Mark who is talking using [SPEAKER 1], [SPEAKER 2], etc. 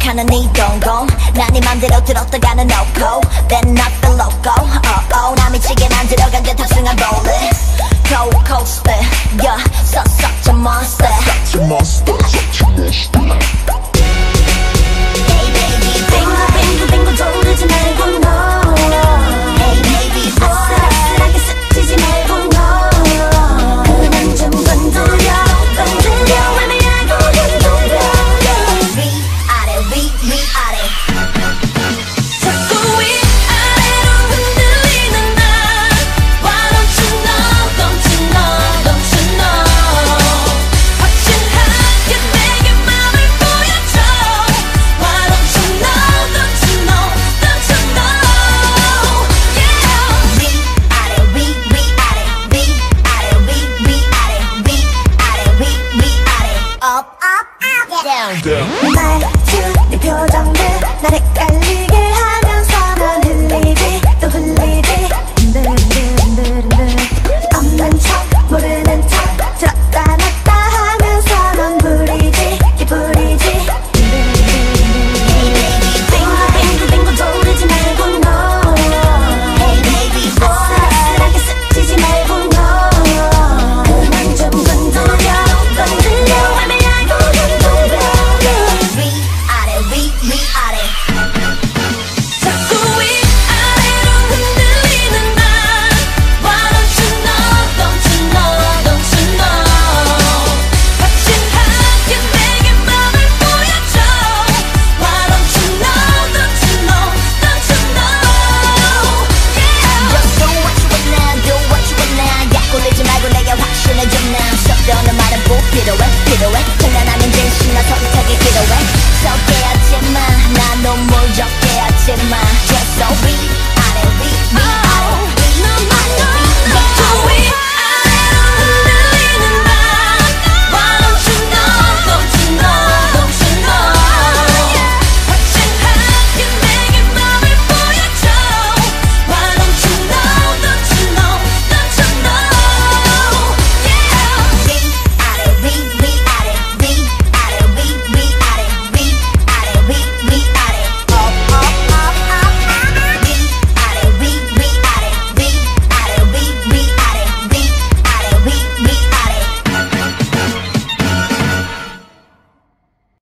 [SPEAKER 1] 생각하는 이동공난네 맘대로 들었다가는 놓고. Then not the loco Oh oh 나 미치게 만들어간 게 탑승한 볼래 up, up, up, down, down.
[SPEAKER 2] 말투, 내 표정들 나를 깔리게